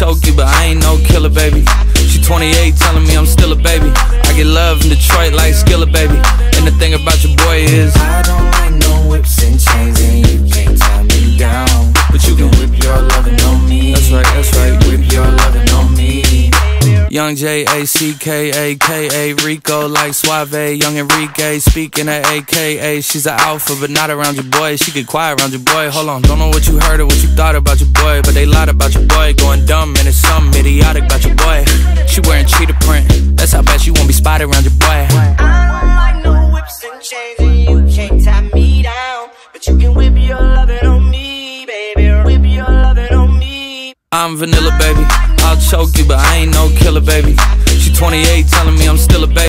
choke you, but I ain't no killer, baby. She 28, telling me I'm still a baby. I get love in Detroit like Skilla, baby. And the thing about your boy is, I don't like no whips and chains, and you can't tie me down. but you can. Whip your lovin' on me. That's right, that's right. Whip your lovin' on me. Young J A C K A K A Rico like Suave, Young Enrique speaking at AKA. She's an alpha, but not around your boy. She get quiet around your boy. Hold on, don't know what you heard or what you about your boy, but they lied about your boy. Going dumb and it's something idiotic about your boy. She wearing cheetah print. That's how bad she won't be spotted around your boy. I don't like no whips and chains, and you can't tie me down. But you can whip your lovin' on me, baby. Whip your lovin' on me. I'm vanilla, baby. I'll choke you, but I ain't no killer, baby. She 28, telling me I'm still a baby.